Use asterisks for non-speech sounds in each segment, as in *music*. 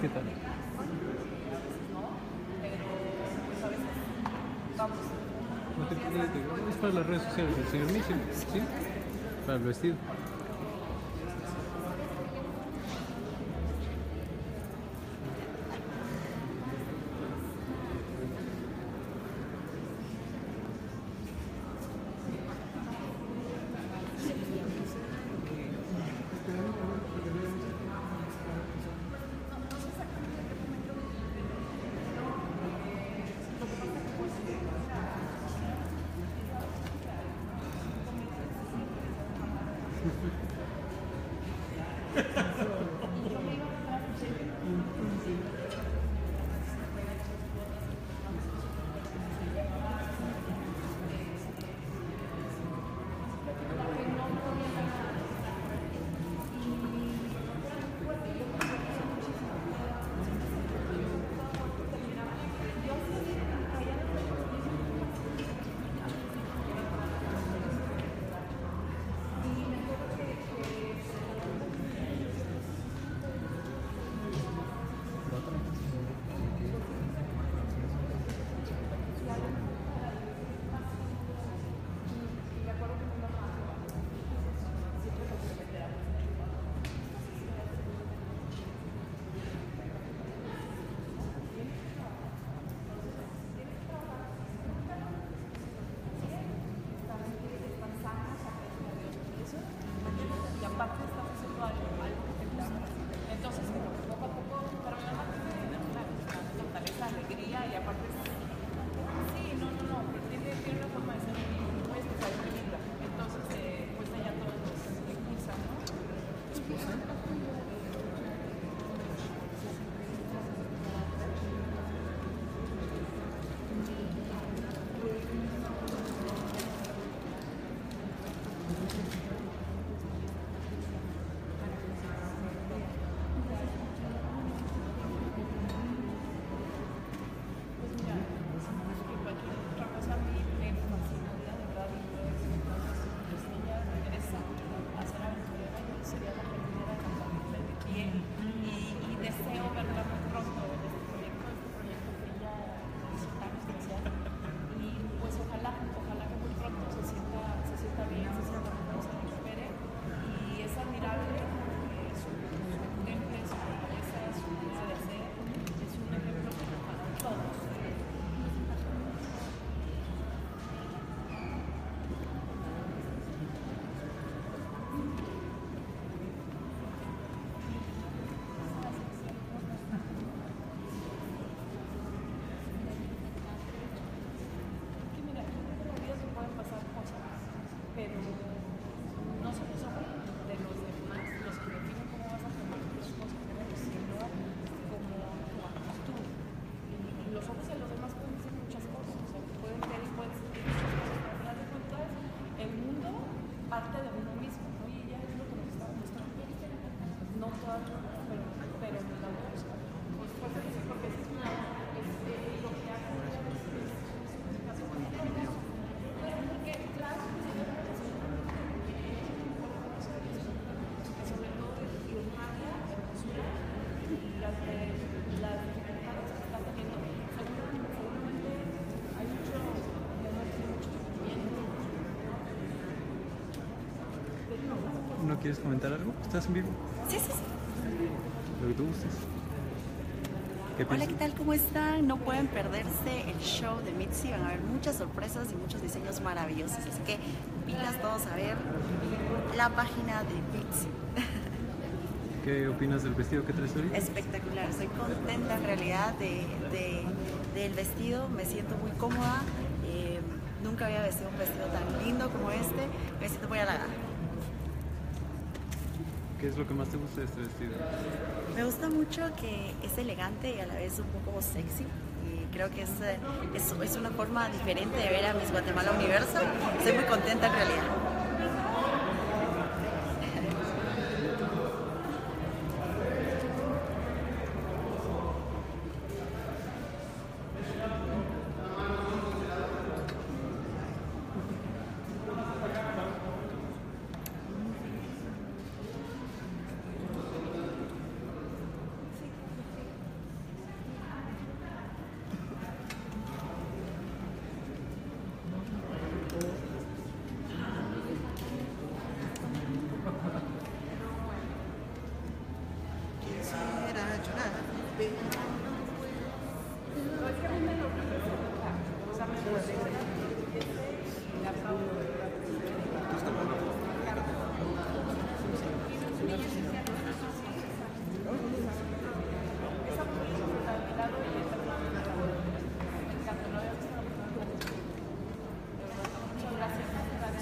¿Qué tal? No te preocupes, es para las redes sociales del señor Mitchell, ¿sí? Para el vestido. ¿No quieres comentar algo? ¿Estás en vivo? Sí, sí. Lo que tú gustes. ¿Qué Hola? ¿qué tal? ¿Cómo están? No pueden perderse el show de Mitzi. Van a haber muchas sorpresas y muchos diseños maravillosos. Así que pilas todos a ver la página de Mitzi. *laughs* ¿Qué opinas del vestido que traes ahorita? Espectacular. Estoy contenta en realidad de, de- del vestido. Me siento muy cómoda. Eh, nunca había vestido un vestido tan lindo como este. Me siento muy halagada. ¿Qué es lo que más te gusta de este vestido? Me gusta mucho que es elegante y a la vez un poco sexy. Y creo que es, eh, es, una forma diferente de ver a Miss Guatemala Universo. Estoy muy contenta en realidad.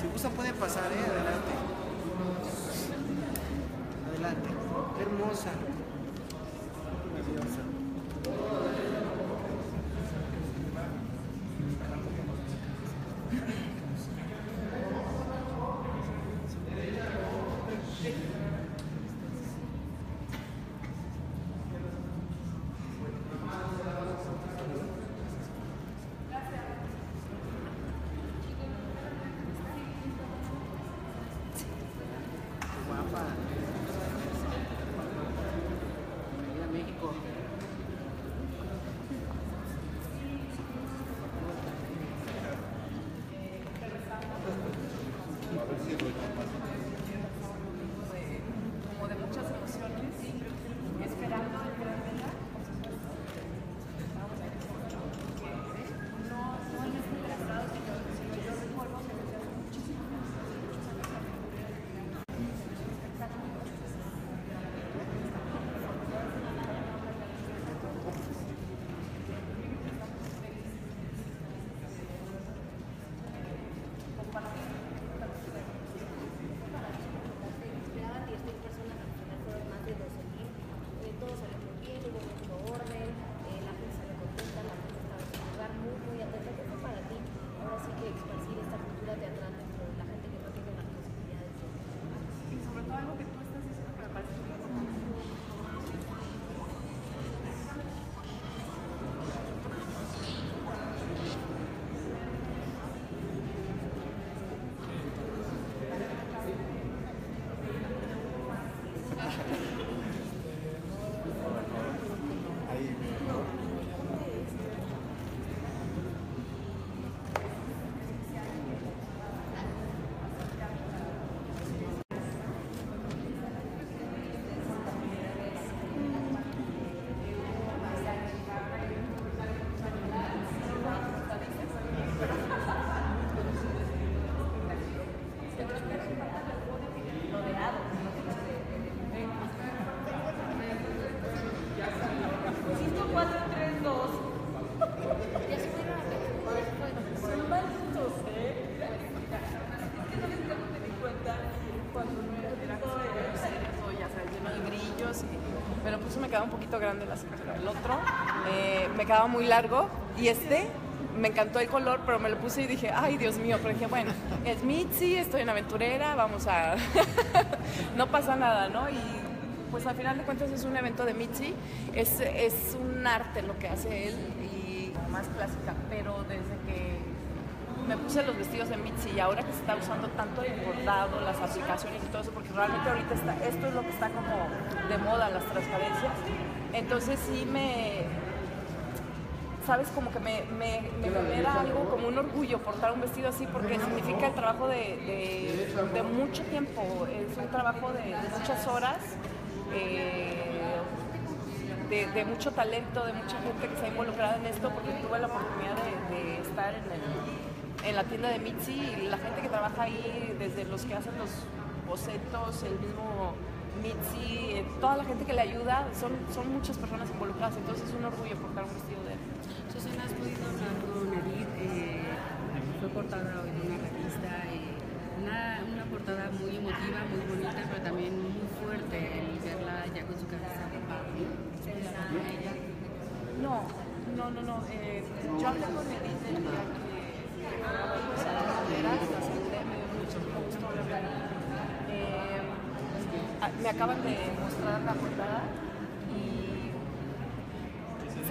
Si gustan pueden pasar, ¿eh? Adelante. Adelante. Hermosa. Pero pues me quedaba un poquito grande la cintura. El otro eh, me quedaba muy largo y este me encantó el color, pero me lo puse y dije, ay Dios mío, pero dije, bueno, es Mitzi, estoy en aventurera, vamos a... *laughs* no pasa nada, ¿no? Y pues al final de cuentas es un evento de Mitzi, es, es un arte lo que hace él y más clásica, pero desde que me puse los vestidos de Mitzi y ahora que se está usando tanto el bordado, las aplicaciones y todo eso, porque realmente ahorita está, esto es lo que está como de moda, las transparencias, entonces sí me, sabes, como que me, me, me genera algo como un orgullo portar un vestido así porque significa el trabajo de, de, de mucho tiempo, es un trabajo de, de muchas horas. eh, de, mucho talento, de mucha gente que se ha involucrado en esto, porque tuve la oportunidad de, de estar en, el- en la tienda de Mitzi y la gente que trabaja ahí, desde los que hacen los bocetos, el mismo Mitzi, eh, toda la gente que le ayuda, son, son muchas personas involucradas, entonces es un orgullo portar un vestido de él. Susana, ¿has podido hablar con Edith? Eh, fue portada hoy de una revista, eh, una, portada muy emotiva, muy bonita, pero también muy fuerte el verla ya con su cabeza tapada, ¿no? No, no, no, eh, yo hablé con Edith el día que que grabamos a las banderas, la me dio mucho gusto hablar. Eh, ah, me acaban de mostrar la portada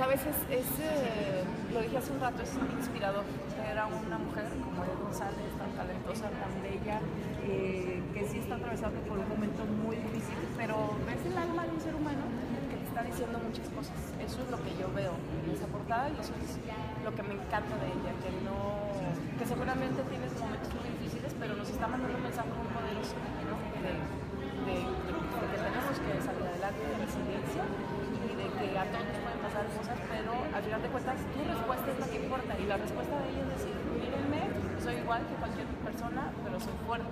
sabes, es, es, eh, lo dije hace un rato, es inspirador. Era una mujer como Edith González, tan talentosa, tan bella, eh, que sí está atravesando por un momento muy difícil, pero ves el alma de un ser humano que te está diciendo muchas cosas. Eso es lo que yo veo en esa portada y eso es lo que me encanta de ella, que no, que seguramente tienes momentos muy difíciles, pero nos está mandando un mensaje muy poderoso. De, de, de que tenemos que salir adelante, de resiliencia y de que a todos pasar cosas, pero al final de cuentas tu respuesta es la que importa y la respuesta de ellos es, decir, mírenme, soy igual que cualquier persona, pero soy fuerte.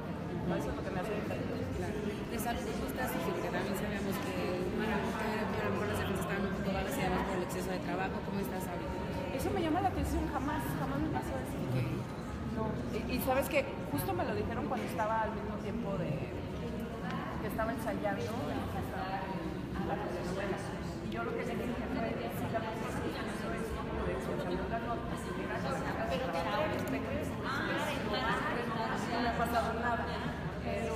¿no? Eso es lo que me hace diferente. Claro. De salud y justicia, que también sabíamos que para a lo mejor las empresas estaban un poco balanceadas por el exceso de trabajo, ¿cómo estás ahorita? Eso me llama la atención, jamás, jamás me pasó eso. Okay. No. Y, y sabes que justo me lo dijeron cuando estaba al mismo tiempo de que estaba ensayando, que estaba en la telenovela yo lo que le dije fue, si la persona que hizo esto, de escuchando la nota, si hubiera pero te atreves, te crees, no ha pasado nada. Pero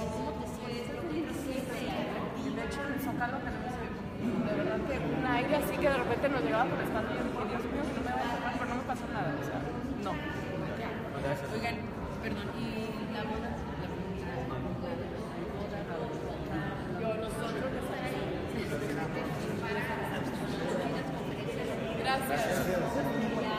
de hecho en el Zócalo tenemos de verdad que un aire así que de repente nos llegaba por estando y yo dije, Dios mío, no me va a tocar, pero no me pasó nada. O sea, no. Oigan, perdón, Gracias.